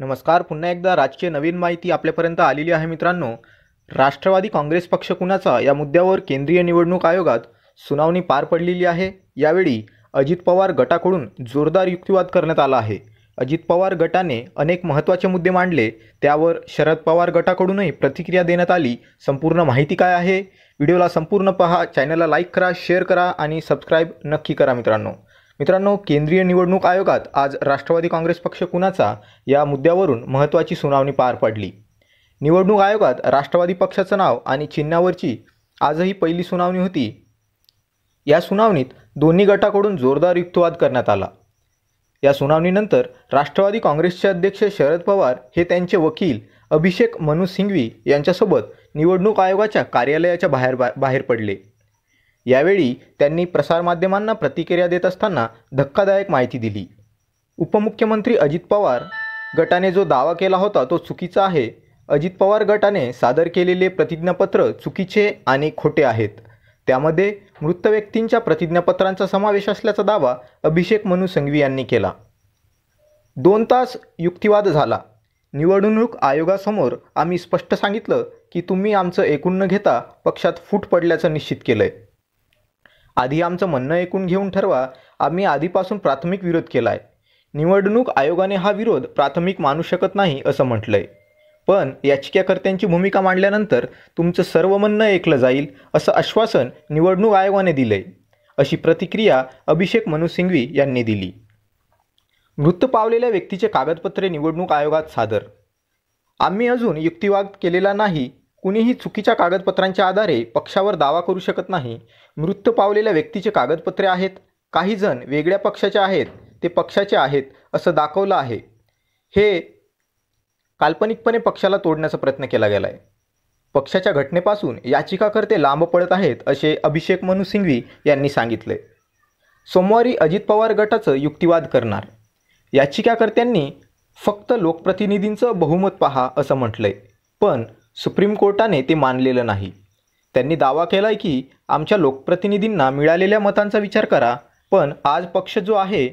नमस्कार. पुन्हा एकदा राजकीय नवीन माहिती आपल्यापर्यंत आलेली आहे मित्रांनो. राष्ट्रवादी काँग्रेस पक्ष कुणाचा? या मुद्द्यावर केंद्रीय निवडणूक आयोगात सुनावणी पार पडलेली आहे. यावेळी अजित पवार गटाकडून जोरदार युक्तिवाद करण्यात आला आहे. अजित पवार गटाने अनेक महत्त्वाचे मुद्दे मांडले. त्यावर शरद पवार गटाकडूनही प्रतिक्रिया देण्यात आली. संपूर्ण माहिती काय आहे? व्हिडिओला संपूर्ण पहा. चॅनलला लाईक करा शेअर करा आणि सबस्क्राईब नक्की करा मित्रांनो. मित्रांनो केंद्रीय निवडणूक आयोगात आज राष्ट्रवादी काँग्रेस पक्ष कुणाचा या मुद्द्यावरून महत्त्वाची सुनावणी पार पडली. निवडणूक आयोगात राष्ट्रवादी पक्षाचं नाव आणि चिन्हावरची आजही पहिली सुनावणी होती. या सुनावणीत दोन्ही गटाकडून जोरदार युक्तवाद करण्यात आला. या सुनावणीनंतर राष्ट्रवादी काँग्रेसचे अध्यक्ष शरद पवार हे त्यांचे वकील अभिषेक मनु सिंघवी यांच्यासोबत निवडणूक आयोगाच्या कार्यालयाच्या बाहेर बा बाहेर पडले. यावेळी त्यांनी प्रसारमाध्यमांना प्रतिक्रिया देत असताना धक्कादायक माहिती दिली. उपमुख्यमंत्री अजित पवार गटाने जो दावा केला होता तो चुकीचा आहे. अजित पवार गटाने सादर केलेले प्रतिज्ञापत्र चुकीचे आणि खोटे आहेत. त्यामध्ये मृत व्यक्तींच्या प्रतिज्ञापत्रांचा समावेश असल्याचा दावा अभिषेक मनु संघवी यांनी केला. दोन तास युक्तिवाद झाला. निवडणूक आयोगासमोर आम्ही स्पष्ट सांगितलं की तुम्ही आमचं ऐकून न घेता पक्षात फूट पडल्याचं निश्चित केलं आहे आधी आमचं म्हणणं ऐकून घेऊन ठरवा आम्ही आधीपासून प्राथमिक विरोध केला आहे निवडणूक आयोगाने हा विरोध प्राथमिक मानू शकत नाही असं म्हटलं आहे पण याचिकाकर्त्यांची भूमिका मांडल्यानंतर तुमचं सर्व म्हणणं ऐकलं जाईल असं आश्वासन निवडणूक आयोगाने दिलं आहे अशी प्रतिक्रिया अभिषेक मनु सिंघवी यांनी दिली. मृत पावलेल्या व्यक्तीचे कागदपत्रे निवडणूक आयोगात सादर. आम्ही अजून युक्तिवाद केलेला नाही कुणीही चुकीच्या कागदपत्रांच्या आधारे पक्षावर दावा करू शकत नाही. मृत पावलेल्या व्यक्तीचे कागदपत्रे आहेत. काही जण वेगळ्या पक्षाचे आहेत. ते पक्षाचे आहेत असं दाखवलं आहे. हे काल्पनिकपणे पक्षाला तोडण्याचा प्रयत्न केला गेला आहे पक्षाच्या घटनेपासून याचिकाकर्ते लांब पडत आहेत असे अभिषेक मनु सिंघवी यांनी सांगितले. सोमवारी अजित पवार गटाचं युक्तिवाद करणार. याचिकाकर्त्यांनी फक्त लोकप्रतिनिधींचं बहुमत पहा असं म्हटलंय. पण सुप्रीम कोर्टाने ते मानलेलं नाही. त्यांनी दावा केला आहे की आमच्या लोकप्रतिनिधींना मिळालेल्या मतांचा विचार करा पण आज पक्ष जो आहे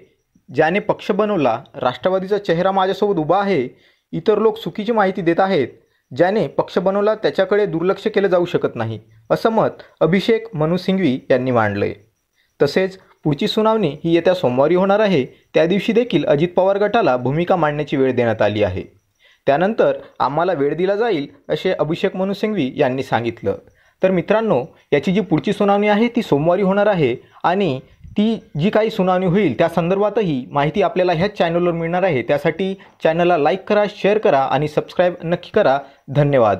ज्याने पक्ष बनवला राष्ट्रवादीचा चेहरा माझ्यासोबत उभा आहे इतर लोक चुकीची माहिती देत आहेत ज्याने पक्ष बनवला त्याच्याकडे दुर्लक्ष केलं जाऊ शकत नाही असं मत अभिषेक मनु सिंघवी यांनी मांडलं आहे तसेच पुढची सुनावणी ही येत्या सोमवारी होणार आहे त्या दिवशी देखील अजित पवार गटाला भूमिका मांडण्याची वेळ देण्यात आली आहे. त्यानंतर आम्हाला वेळ दिला जाईल असे अभिषेक मनु सिंघवी यांनी सांगितलं. तर मित्रांनो याची जी पुढची सुनावणी आहे ती सोमवारी होणार आहे आणि ती जी काही सुनावणी होईल त्या संदर्भातही माहिती आपल्याला ह्याच चॅनलवर मिळणार आहे. त्यासाठी चॅनलला लाईक करा शेअर करा आणि सबस्क्राईब नक्की करा. धन्यवाद.